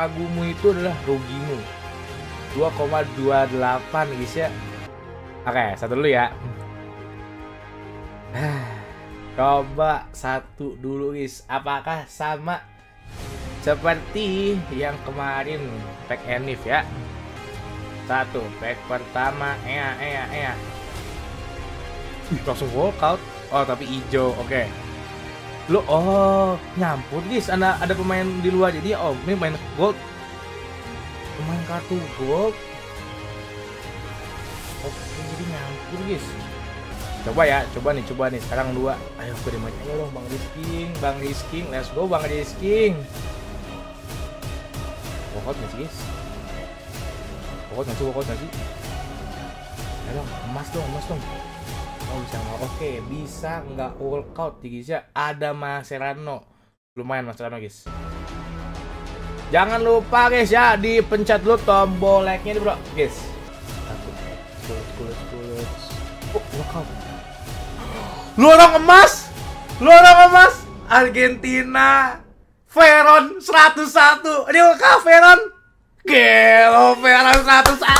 ragumu itu adalah rugimu. 2,28 guys ya. Oke satu dulu ya. Coba satu dulu guys. Apakah sama seperti yang kemarin? Pack enif ya. Satu pack pertama. Ea ea ea. Langsung walkout. Oh tapi hijau. Oke. okay. Lo oh nyampur guys ada ada pemain di luar jadi oh ini main gold. Pemain kartu gold. Oke jadi nyampur guys coba ya coba nih coba nih sekarang dua. Ayo gue di mana ayo lo bang Rizking bang Rizking let's go bang Rizking pokok nggak sih guys pokok nggak sih pokok nggak sih? Ayo emas dong emas dong Oh bisa nggak? Oke bisa nggak workout guys ya? Ada Maserano. Lumayan Maserano guys. Jangan lupa guys ya dipencet dulu tombol like-nya bro guys. Satu, kulit kulit kulit. Oh workout. Lu orang emas, lu orang emas. Argentina. Veron 101. Ini workout Veron. Gelo Veron 101.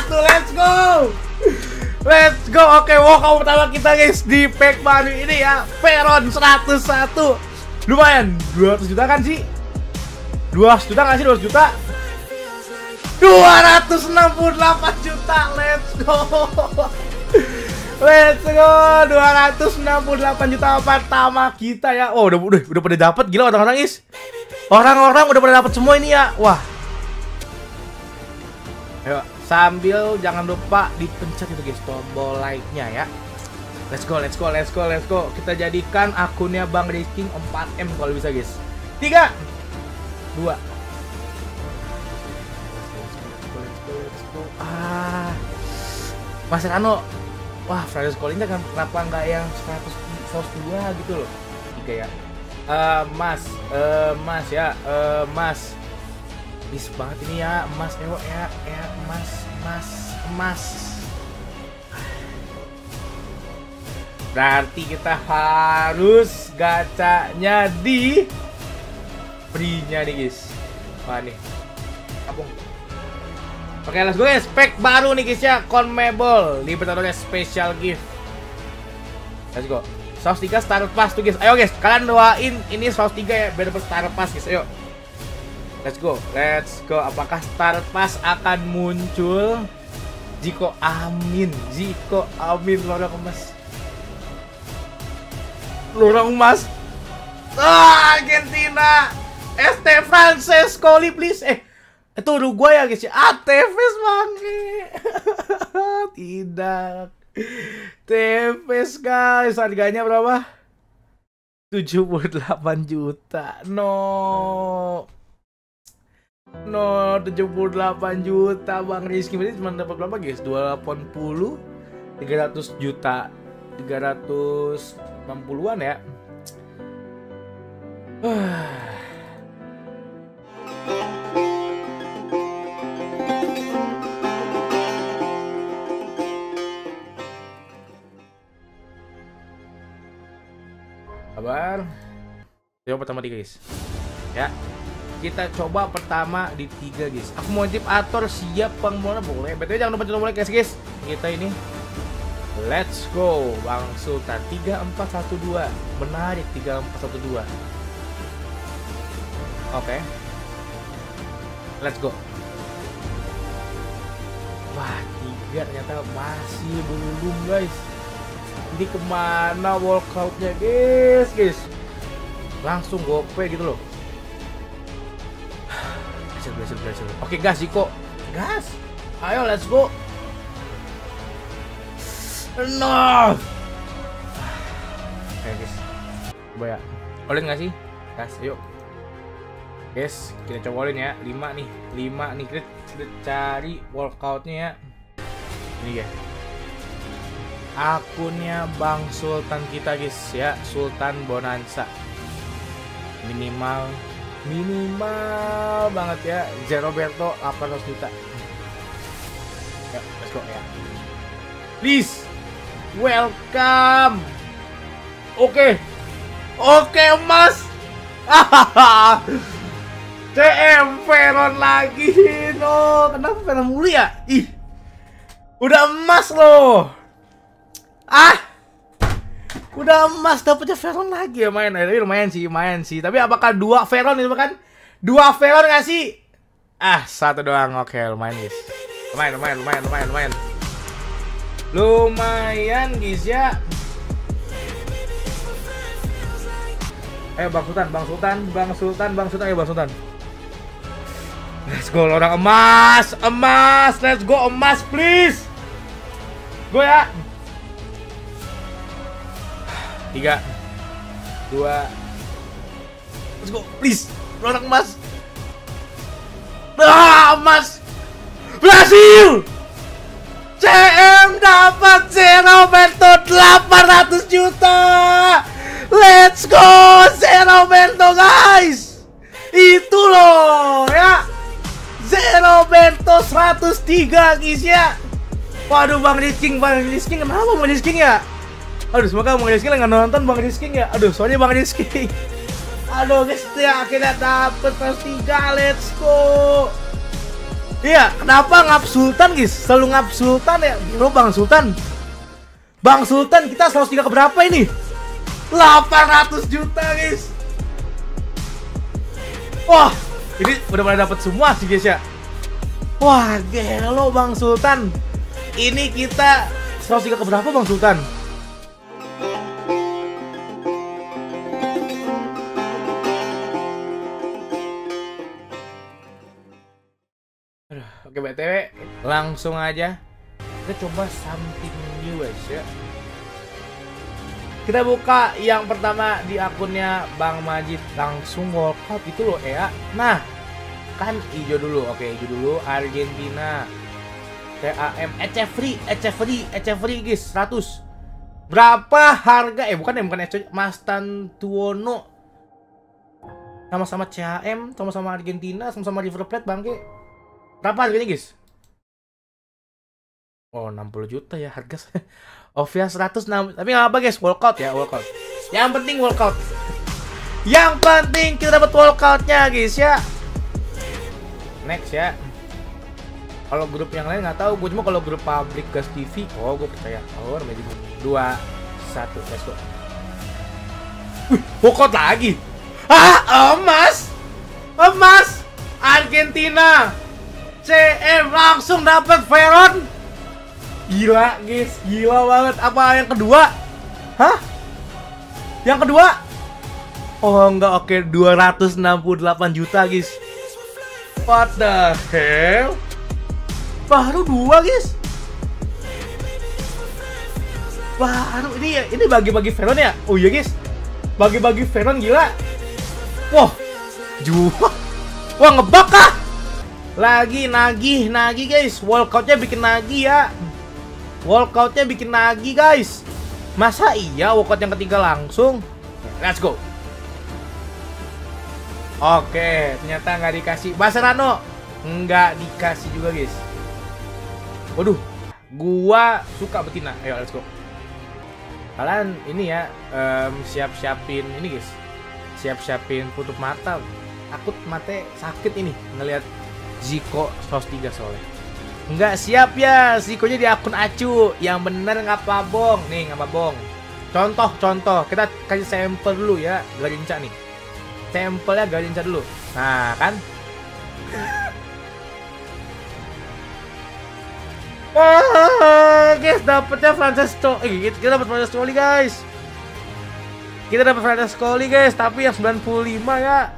Go. Oke, walkout pertama kita guys di pack baru ini ya. Veron 101. Lumayan, 200 juta kan sih? 200 juta nggak sih 200 juta? 268 juta. Let's go. Let's go. 268 juta pertama kita ya. Oh, udah udah udah pada dapat gila orang-orang guys. Orang-orang udah pada dapat semua ini ya. Wah. Ayo, sambil jangan lupa dipencet itu guys tombol like-nya ya. Let's go, let's go, let's go, let's go. Kita jadikan akunnya Bang Rizking 4M kalau bisa guys. 3 2 Ah. Mas Rano. Wah, Francis Colinda kan kenapa nggak yang 100 102 gitu loh. 3 ya. Uh, mas, uh, Mas ya, uh, Mas bis banget ini ya emas ewo ya ya emas emas emas. Berarti kita harus gacanya di free nya nih guys. Wah nih. Kabung oke let's go guys. Pack baru nih guys ya. Conmebol libertadores special gift. Let's go. Saus 3 star pass tuh guys. Ayo guys. Kalian doain Ini saus 3 ya Biar dapet star pass guys. Ayo Let's go, let's go. Apakah Star Pass akan muncul? Jiko Amin, Jiko Amin lorong emas. Lorong emas. Ah, Argentina. Este Francesco please. Eh, itu Uruguay ya guys. Ah, Tevez bangke. Tidak. Tevez guys, harganya berapa? 78 juta. No. No, 78 juta Bang Rizky. Berarti cuma dapat berapa guys? 280 300 juta 360-an ya? Kabar Coba pertama tiga guys. Ya kita coba pertama di tiga guys. Aku mau tip ator siap pengemulan boleh. Betul jangan lupa coba guys guys. Kita ini. Let's go. Bang sultan. 3412 menarik 3412 oke. Let's go. Wah tiga ternyata masih belum guys. Ini ke mana walkoutnya guys guys? Langsung gope gitu loh berhasil berhasil berhasil oke gas Ziko gas? Ayo let's go. No oke guys. Coba ya. Olin nggak sih? Gas yuk guys kita coba olin ya. 5 nih 5 nih. Kita, kita cari walkoutnya ya. Ini ya akunnya Bang Sultan kita guys ya. Sultan Bonanza. Minimal minimal banget ya Zeroberto 800 juta. Ya let's go. Ya. Please welcome. Oke. Okay. oke okay, emas CM Veron lagi. No kenapa Veron mulu ya? Ih udah emas loh. Ah udah emas dapetnya Veron lagi ya main. Tapi lumayan sih lumayan sih. Tapi apakah dua Veron itu kan? Dua Veron nggak sih? Ah satu doang. Oke lumayan guys. Lumayan lumayan lumayan lumayan lumayan. Lumayan guys ya. Eh Bang Sultan, Bang Sultan, Bang Sultan, Bang Sultan, ayo Bang Sultan. Let's go orang emas, emas, let's go emas please. Go ya. Tiga, dua, let's go. Please, orang emas. Ah emas, Brasil. CM dapat zero beto 800 juta. Let's go Zero Bento guys. Itu loh ya. Zero Bento 103 guys ya. Waduh Bang Rizking Bang Rizking kenapa Bang Rizking ya Aduh semoga Bang Rizking nggak nonton Bang Rizking ya Aduh soalnya Bang Rizking Aduh guys ya akhirnya dapet 103 Let's go Iya, kenapa ngap Sultan guys? Selalu ngap Sultan ya? Bro Bang Sultan Bang Sultan kita 103 ke berapa ini? 800 juta guys Wah ini udah pada dapat semua sih guys ya Wah gelo Bang Sultan Ini kita 103 ke berapa Bang Sultan? Oke BTW langsung aja kita coba something new guys ya kita buka yang pertama di akunnya Bang Majid langsung walkout itu loh ya. Nah, kan hijau dulu. Oke, hijau dulu Argentina. TAM EC free, EC free, EC free guys 100. Berapa harga? Eh bukan ya, bukan EC Mas Tantuono. Sama-sama CAM, sama-sama Argentina, sama-sama River Plate bangke. Berapa harganya guys? Oh 60 juta ya harga Ovia 106 Tapi nggak apa guys Walkout ya walkout Yang penting walkout Yang penting kita dapat walkoutnya guys ya. Next ya. Kalau grup yang lain nggak tahu Gue cuma kalau grup public gas TV Oh gue percaya. Oh namanya Dua Satu Let's go. Walkout lagi. Ah emas. Emas. Argentina CM langsung dapat Veron Gila guys, gila banget. Apa yang kedua? Hah? Yang kedua? Oh enggak, oke okay. 268 juta guys. What the hell? Baru dua guys. Baru ini ya, ini bagi-bagi Veron ya? Oh iya guys. Bagi-bagi Veron gila. Wah. Jual. Wah ngebak kah? Lagi nagih, nagih guys. Walkoutnya bikin nagih ya. Walkoutnya bikin nagih guys. Masa iya walkout yang ketiga langsung? Let's go. Oke, ternyata nggak dikasih. Basarano Nggak dikasih juga guys. Waduh Gua suka betina. Ayo let's go. Kalian ini ya um, Siap-siapin ini guys. Siap-siapin tutup mata. Takut mata sakit ini Ngelihat Ziko 103 soalnya Nggak siap ya, sikonya di akun acu. Yang bener nggak bong Nih, nggak bong Contoh, contoh. Kita kasih sampel dulu ya, Garinca nih. Sampelnya Garinca dulu. Nah, kan? Wah, guys, dapetnya Francesco. Eh, kita dapat Francesco guys. Kita dapat Francesco guys, tapi yang 95 ya.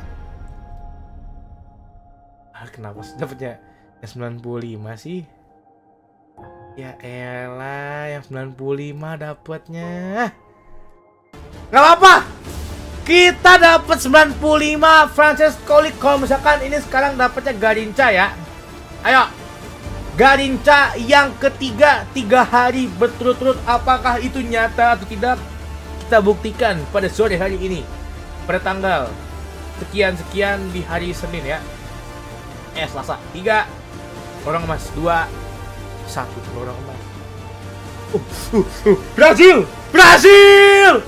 Kenapa sih dapetnya? Yang 95 sih. Ya elah, yang 95 dapatnya. Gak apa-apa. Kita dapat 95 Francis Kolik kalau misalkan ini sekarang dapatnya Garinca ya. Ayo. Garinca yang ketiga tiga hari berturut-turut apakah itu nyata atau tidak kita buktikan pada sore hari ini pada tanggal sekian sekian di hari Senin ya eh Selasa tiga orang emas dua satu orang emas uh, uh, uh. Brazil Brazil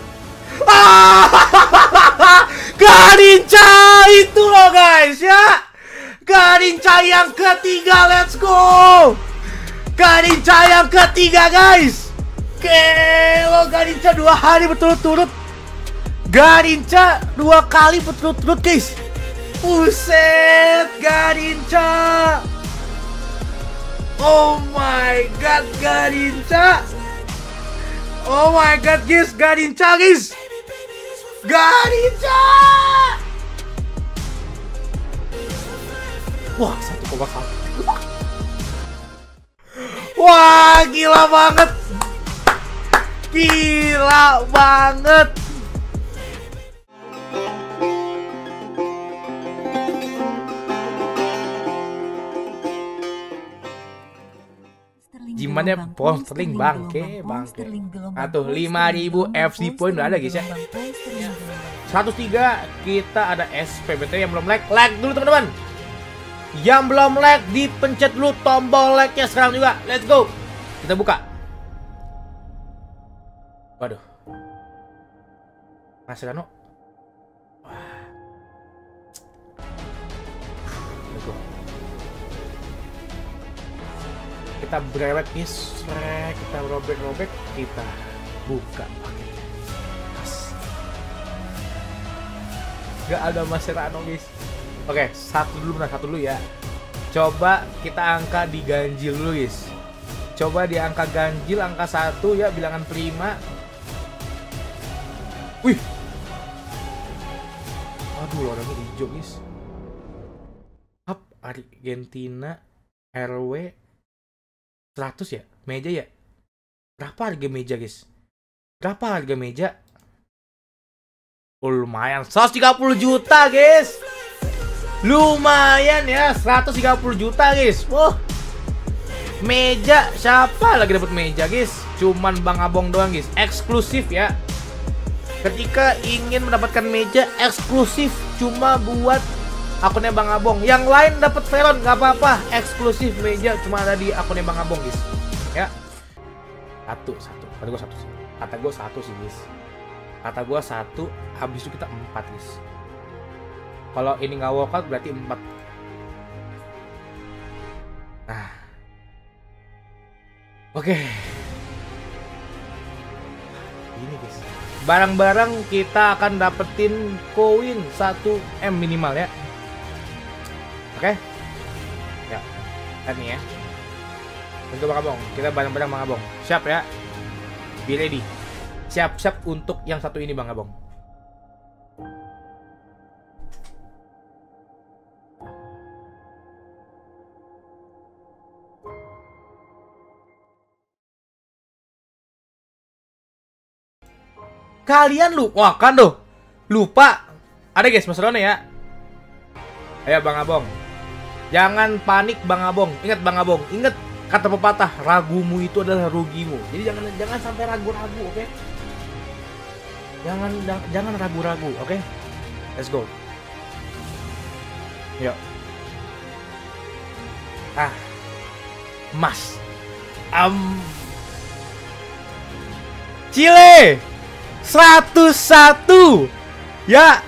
ah! Garinca itu loh guys ya. Garinca yang ketiga, let's go. Garinca yang ketiga guys. Kelo Garinca dua hari berturut-turut. Garinca dua kali berturut-turut guys. Buset, Garinca. Oh my god, Garinca. Oh my god, guys, Garinca guys. Garinca. Wah, 1,1. Wah, gila banget. Gila banget. Jimannya pound sterling bangke, bangke. Atau 5000 FC point udah ada guys ya. 103 kita ada SPBT yang belum like. Like dulu teman-teman. Yang belum like dipencet dulu tombol like-nya sekarang juga. Let's go. Kita buka. Waduh. Mas Rano. Kita brewet is, kita robek-robek, kita buka paketnya. Gak ada Mas Rano guys. Oke, satu dulu nah satu dulu ya. Coba kita angka di ganjil dulu guys. Coba di angka ganjil angka satu ya bilangan prima. Wih. Aduh, orangnya hijau guys. Up Argentina RW 100 ya? Meja ya? Berapa harga meja guys? Berapa harga meja? Oh, lumayan 130 juta guys Lumayan ya, 130 juta guys. Wah. Meja siapa lagi dapat meja guys? Cuman Bang Abong doang guys, eksklusif ya. Ketika ingin mendapatkan meja eksklusif cuma buat akunnya Bang Abong. Yang lain dapat Veron nggak apa-apa, eksklusif meja cuma ada di akunnya Bang Abong guys. Ya. Satu, satu. Kata gue satu. Kata gue satu sih guys. Kata gue satu, habis itu kita empat guys. Kalau ini nggak walkout berarti 4. Nah. Oke. Ini guys. Barang-barang kita akan dapetin koin 1 M minimal ya. Oke. Ya. Kan nih ya. Untuk Bang Abong, kita barang-barang Bang Abong. Siap ya. Be ready. Siap-siap untuk yang satu ini Bang Abong. Kalian lupa, wah kan lupa. Ada guys, Mas Rone ya. Ayo Bang Abong. Jangan panik Bang Abong. Ingat Bang Abong, ingat kata pepatah, ragumu itu adalah rugimu. Jadi jangan jangan sampai ragu-ragu, oke? Okay? Jangan jangan ragu-ragu, oke? Okay? Let's go. Yuk. Ah. Mas. Um. Chile. 101 ya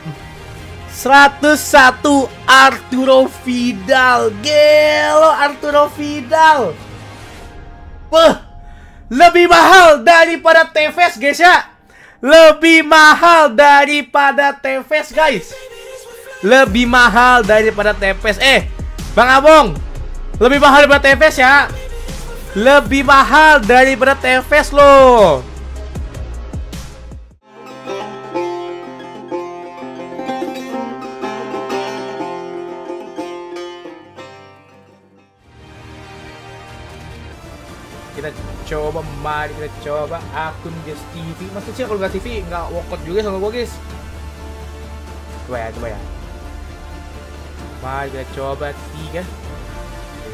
101 Arturo Vidal. Gelo Arturo Vidal. Wah, lebih mahal daripada Tevez guys ya. Lebih mahal daripada Tevez guys. Lebih mahal daripada Tevez. Eh Bang Abong lebih mahal daripada Tevez ya. Lebih mahal daripada Tevez loh coba mari kita coba. Akun Gas TV sih kalau Gas TV nggak walkout juga sama gue guys. Coba ya coba ya. Mari kita coba tiga.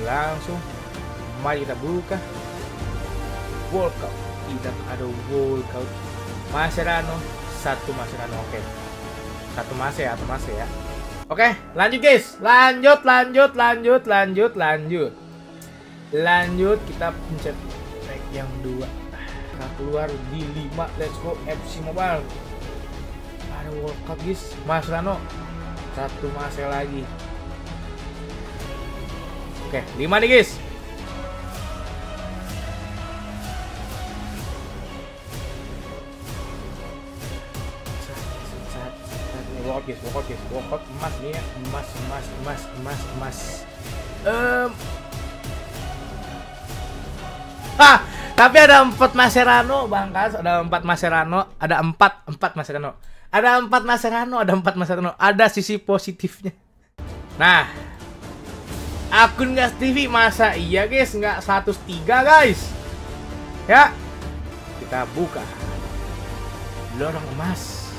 Langsung. Mari kita buka. Walkout tidak ada walkout Maserano satu Maserano oke. Okay. satu Mase ya satu Mase ya. Oke okay, lanjut guys. Lanjut lanjut lanjut lanjut lanjut. Lanjut. Kita pencet yang dua. Kita keluar di 5 let's go FC Mobile. Ada walkout guys. Mas Rano satu masa lagi. Oke lima nih guys. Walkout guys walkout emas nih ya. Emas emas emas emas emas. Um, ah tapi ada empat Maserano bangkas ada empat Maserano ada empat empat Maserano. Ada empat Maserano ada empat Maserano. Ada sisi positifnya. Nah akun gas TV masa iya guys? Nggak 103 guys. Ya kita buka. Lorong emas.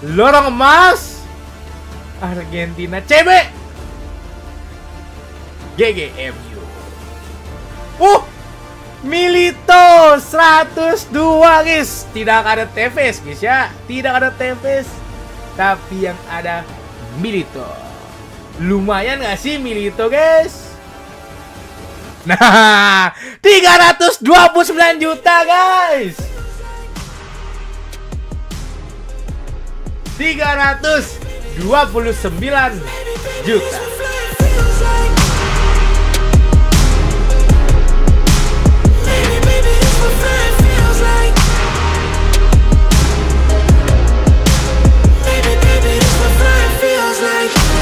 Lorong emas! Argentina CB GGMU Uh Milito 102 guys. Tidak ada TVS guys ya. Tidak ada TVS Tapi yang ada Milito. Lumayan gak sih Milito guys? Nah 329 juta guys. 329 juta.